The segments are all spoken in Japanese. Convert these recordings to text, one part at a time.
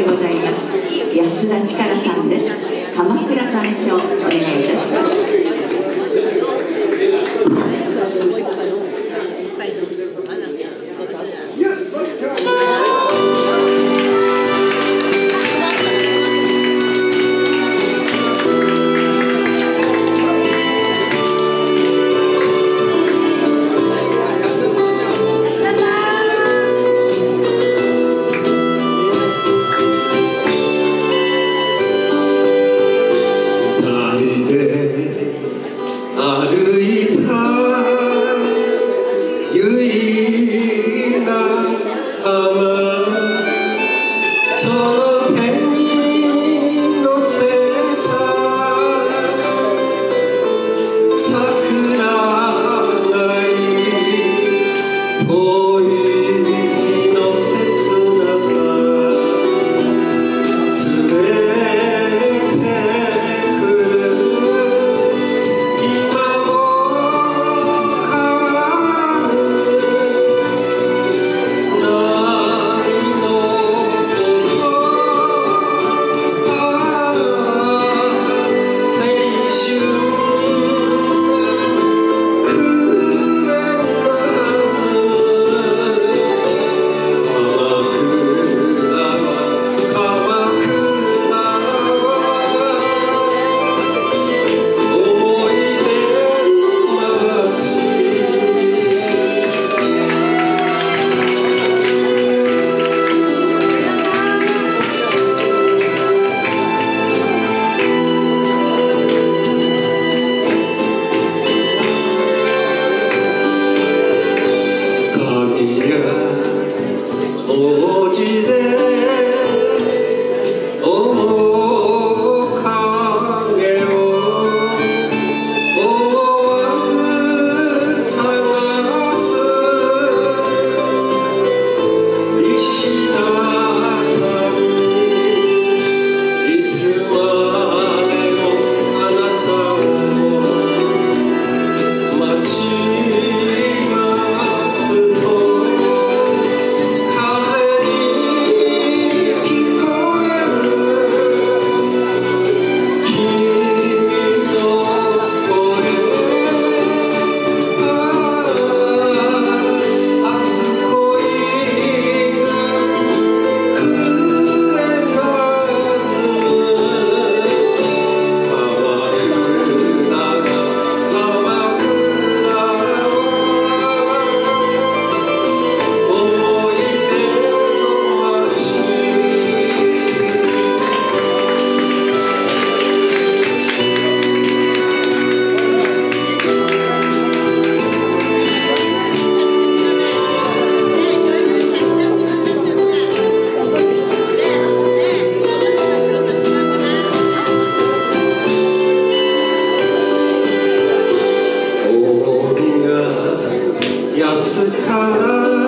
でございます。安田力さんです。鎌倉鑑賞お願いいたします。Um, It's a color.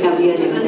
que.